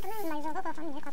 mas eu vou 你一个